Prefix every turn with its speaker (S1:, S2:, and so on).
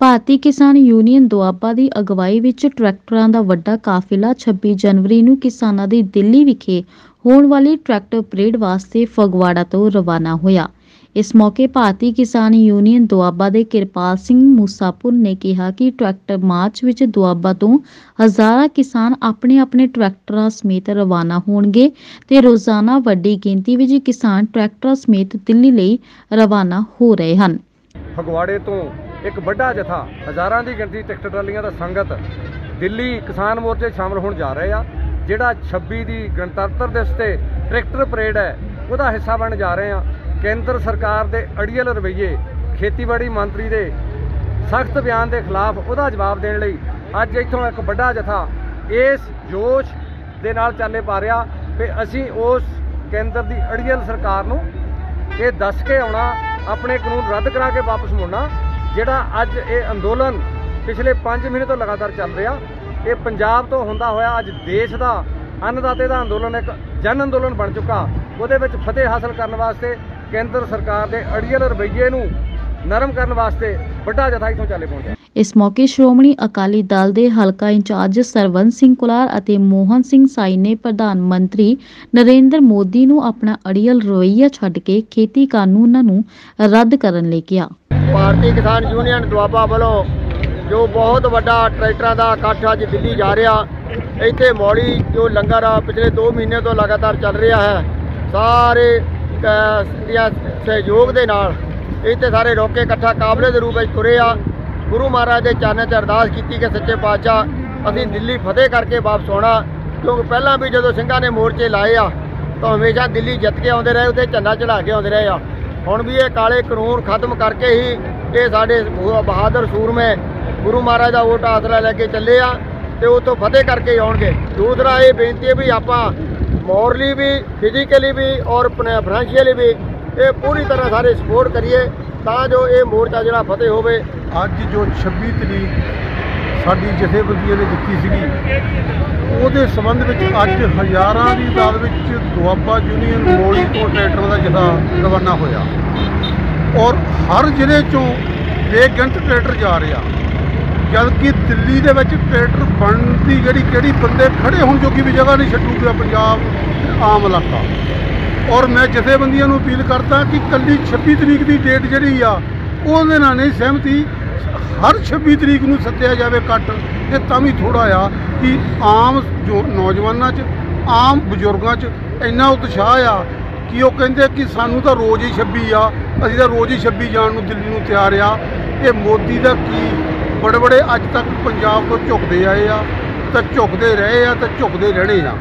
S1: ਭਾਰਤੀ ਕਿਸਾਨ ਯੂਨੀਅਨ ਦੁਆਬਾ ਦੀ ਅਗਵਾਈ ਵਿੱਚ ਟਰੈਕਟਰਾਂ ਦਾ ਵੱਡਾ ਕਾਫਿਲਾ 26 ਜਨਵਰੀ ਨੂੰ ਕਿਸਾਨਾਂ ਦੀ ਦਿੱਲੀ ਵਿਖੇ ਹੋਣ ਵਾਲੀ ਟਰੈਕਟਰ ਪਰੇਡ ਵਾਸਤੇ ਫਗਵਾੜਾ ਤੋਂ ਰਵਾਨਾ ਹੋਇਆ। ਇਸ ਮੌਕੇ ਭਾਰਤੀ ਕਿਸਾਨ ਯੂਨੀਅਨ ਦੁਆਬਾ ਦੇ ਕਿਰਪਾਲ ਸਿੰਘ ਮੂਸਾਪੁਰ ਨੇ ਕਿਹਾ ਕਿ ਟਰੈਕਟਰ ਮਾਰਚ ਵਿੱਚ ਦੁਆਬਾ ਤੋਂ ਹਜ਼ਾਰਾਂ ਕਿਸਾਨ ਆਪਣੇ ਆਪਣੇ ਟਰੈਕਟਰਾਂ ਸਮੇਤ ਰਵਾਨਾ ਹੋਣਗੇ ਤੇ ਰੋਜ਼ਾਨਾ ਵੱਡੀ ਗਿਣਤੀ ਵਿੱਚ ਕਿਸਾਨ ਟਰੈਕਟਰਾਂ ਸਮੇਤ ਦਿੱਲੀ ਲਈ ਰਵਾਨਾ ਹੋ ਰਹੇ ਹਨ।
S2: ਫਗਵਾੜੇ ਤੋਂ ਇੱਕ ਵੱਡਾ ਜਥਾ। ਹਜ਼ਾਰਾਂ ਦੀ ਗਿਣਤੀ ਟਿਕਟ ਟਰਾਲੀਆਂ ਦਾ ਸੰਗਤ ਦਿੱਲੀ ਕਿਸਾਨ ਮੋਰਚੇ 'ਚ ਸ਼ਾਮਲ ਹੋਣ ਜਾ ਰਹੇ ਆ, ਜਿਹੜਾ 26 ਦੀ ਗਣਤੰਤਰ ਦਿਵਸ ਤੇ ਟਰੈਕਟਰ ਪਰੇਡ ਹੈ, ਉਹਦਾ ਹਿੱਸਾ ਬਣ ਜਾ ਰਹੇ ਆ। ਕੇਂਦਰ ਸਰਕਾਰ ਦੇ ਅੜੀਅਲ ਰਵੱਈਏ, ਖੇਤੀਬਾੜੀ ਮੰਤਰੀ ਦੇ ਸਖਤ ਬਿਆਨ ਦੇ ਖਿਲਾਫ ਉਹਦਾ ਜਵਾਬ ਦੇਣ ਲਈ ਅੱਜ ਇੱਥੋਂ ਇੱਕ ਵੱਡਾ ਜਥਾ ਇਸ ਜੋਸ਼ ਦੇ ਨਾਲ ਚੱਲੇ ਪਾ ਰਿਹਾ ਕਿ ਅਸੀਂ ਉਸ ਕੇਂਦਰ ਦੀ ਅੜੀਅਲ ਸਰਕਾਰ ਨੂੰ ਇਹ ਦੱਸ ਕੇ ਆਉਣਾ, ਆਪਣੇ ਕਾਨੂੰਨ ਰੱਦ ਕਰਾ ਕੇ ਵਾਪਸ ਮੁੜਨਾ ਜਿਹੜਾ ਅੱਜ ਇਹ ਅੰਦੋਲਨ ਪਿਛਲੇ 5 ਮਹੀਨੇ ਤੋਂ ਲਗਾਤਾਰ ਚੱਲ ਰਿਹਾ, ਇਹ ਪੰਜਾਬ ਤੋਂ ਹੁੰਦਾ ਹੋਇਆ ਅੱਜ ਦੇਸ਼ ਦਾ ਅੰਨਦਾਤੇ ਦਾ ਅੰਦੋਲਨ ਇੱਕ ਜਨ ਅੰਦੋਲਨ ਬਣ ਚੁੱਕਾ। ਉਹਦੇ ਵਿੱਚ ਫਤਿਹ ਹਾਸਲ ਕਰਨ ਵਾਸਤੇ ਕੇਂਦਰ ਸਰਕਾਰ ਦੇ ਅੜੀਅਲ ਰਵੱਈਏ ਨੂੰ ਨਰਮ ਕਰਨ ਵਾਸਤੇ ਵੱਡਾ ਜਥਾ ਇੱਥੋਂ ਚੱਲੇ ਪਹੁੰਚਿਆ।
S1: ਇਸ ਮੌਕੇ ਸ਼੍ਰੋਮਣੀ ਅਕਾਲੀ ਦਲ ਦੇ ਹਲਕਾ ਇੰਚਾਰਜ ਸਰਵਨ ਸਿੰਘ ਕੁਲਾਰ ਅਤੇ ਮੋਹਨ ਸਿੰਘ ਸਾਈ ਨੇ ਪ੍ਰਧਾਨ ਮੰਤਰੀ ਨਰਿੰਦਰ ਮੋਦੀ ਨੂੰ ਆਪਣਾ ਅੜੀਅਲ ਰਵੱਈਆ ਛੱਡ ਕੇ ਖੇਤੀ ਕਾਨੂੰਨਾਂ ਨੂੰ ਰੱਦ ਕਰਨ ਲਈ ਕਿਹਾ।
S3: ਭਾਰਤੀ ਕਿਸਾਨ ਯੂਨੀਅਨ ਦੁਆਬਾ ਵੱਲੋਂ ਜੋ ਬਹੁਤ ਵੱਡਾ ਟਰੈਕਟਰਾਂ ਦਾ ਇਕੱਠ ਅੱਜ ਦਿੱਲੀ ਜਾ ਰਿਹਾ, ਇੱਥੇ ਮੌੜੀ ਜੋ ਲੰਗਰ ਆ, ਪਿਛਲੇ 2 ਮਹੀਨੇ ਤੋਂ ਲਗਾਤਾਰ ਚੱਲ ਰਿਹਾ ਹੈ, ਸਾਰੇ ਦੀਆਂ ਸਹਿਯੋਗ ਦੇ ਨਾਲ ਇੱਥੇ ਸਾਰੇ ਰੋਕੇ ਇਕੱਠਾ ਕਾਬਲੇ ਦੇ ਰੂਪ ਵਿੱਚ ਤੁਰੇ ਆ। ਗੁਰੂ ਮਹਾਰਾਜ ਦੇ ਚਰਨਾਂ 'ਚ ਅਰਦਾਸ ਕੀਤੀ ਕਿ ਸੱਚੇ ਪਾਤਸ਼ਾਹ, ਅਸੀਂ ਦਿੱਲੀ ਫਤਿਹ ਕਰਕੇ ਵਾਪਸ ਆਉਣਾ। ਕਿਉਂਕਿ ਪਹਿਲਾਂ ਵੀ ਜਦੋਂ ਸਿੰਘਾਂ ਨੇ ਮੋਰਚੇ ਲਾਏ ਆ, ਤਾਂ ਹਮੇਸ਼ਾ ਦਿੱਲੀ ਜਿੱਤ ਕੇ ਆਉਂਦੇ ਰਹੇ, ਉੱਥੇ ਝੰਡਾ ਚੜਾ ਕੇ ਆਉਂਦੇ ਰਹੇ ਆ। ਹੁਣ ਵੀ ਇਹ ਕਾਲੇ ਕਾਨੂੰਨ ਖਤਮ ਕਰਕੇ ਹੀ ਇਹ ਸਾਡੇ ਬਹਾਦਰ ਸੂਰਮੇ ਗੁਰੂ ਮਹਾਰਾਜ ਦਾ ਵੋਟ ਆਸਰਾ ਲੈ ਕੇ ਚੱਲੇ ਆ ਤੇ ਉਤੋਂ ਫਤਿਹ ਕਰਕੇ ਆਉਣਗੇ। ਦੂਸਰਾ ਇਹ ਬੇਨਤੀ ਹੈ ਵੀ ਆਪਾਂ ਮੋਰਲੀ ਵੀ ਫਿਜ਼ੀਕਲੀ ਵੀ ਔਰ ਫਾਈਨੈਂਸ਼ੀਅਲੀ ਵੀ ਇਹ ਪੂਰੀ ਤਰ੍ਹਾਂ ਸਾਰੇ ਸਪੋਰਟ ਕਰੀਏ ਤਾਂ ਜੋ ਇਹ ਮੋਰਚਾ ਜਿਹੜਾ ਫਤਿਹ ਹੋਵੇ।
S4: ਅੱਜ ਜੋ 26 ਤਰੀਕ ਸਾਡੀ ਜਥੇਬੰਦੀਆਂ ਨੇ ਦਿੱਤੀ ਸੀਗੀ, ਉਹਦੇ ਸੰਬੰਧ ਵਿੱਚ ਅੱਜ ਹਜ਼ਾਰਾਂ ਦੀ ਤਾਦਾਦ ਵਿੱਚ ਦੁਆਬਾ ਯੂਨੀਅਨ ਮੋੜੀ ਤੋਂ ਟਰੈਕਟਰ ਦਾ ਜਥਾ ਰਵਾਨਾ ਹੋਇਆ। ਔਰ ਹਰ ਜ਼ਿਲ੍ਹੇ ਚੋਂ ਬੇਗੰਟ ਟਰੈਕਟਰ ਜਾ ਰਿਹਾ। ਜਦਕਿ ਦਿੱਲੀ ਦੇ ਵਿੱਚ ਟਰੈਕਟਰ ਬਣਨ ਦੀ ਜਿਹੜੀ ਕਿਹੜੀ ਬੰਦੇ ਖੜੇ ਹੋਣ ਜੋਗੀ ਵੀ ਜਗ੍ਹਾ ਨਹੀਂ ਛੱਡੂਗਾ ਪੰਜਾਬ ਆਮ ਇਲਾਕਾ। ਔਰ ਮੈਂ ਜਥੇਬੰਦੀਆਂ ਨੂੰ ਅਪੀਲ ਕਰਦਾ ਕਿ ਕੱਲੀ 26 ਤਰੀਕ ਦੀ ਡੇਟ ਜਿਹੜੀ ਆ, ਉਹਦੇ ਨਾਲ ਨਹੀਂ ਸਹਿਮਤੀ। ਹਰ 26 ਤਰੀਕ ਨੂੰ ਸੱਦਿਆ ਜਾਵੇ ਇਕੱਠ ਇਹ ਤਾਂ ਵੀ ਥੋੜਾ ਆ ਕਿ ਆਮ ਜੋ ਨੌਜਵਾਨਾਂ 'ਚ, ਆਮ ਬਜ਼ੁਰਗਾਂ 'ਚ ਇੰਨਾ ਉਤਸ਼ਾਹ ਆ ਕਿ ਉਹ ਕਹਿੰਦੇ ਕਿ ਸਾਨੂੰ ਤਾਂ ਰੋਜ਼ ਹੀ 26 ਆ, ਅਸੀਂ ਤਾਂ ਰੋਜ਼ ਹੀ 26 ਜਾਣ ਨੂੰ ਦਿੱਲੀ ਨੂੰ ਤਿਆਰ ਆ। ਇਹ ਮੋਦੀ ਦਾ ਕੀ ਬੜੇ ਬੜੇ ਅੱਜ ਤੱਕ ਪੰਜਾਬ ਤੋਂ ਝੁਕਦੇ ਆਏ ਆ, ਤਾਂ ਝੁਕਦੇ ਰਹੇ ਆ, ਤਾਂ ਝੁਕਦੇ ਰਹਿਣੇ ਆ।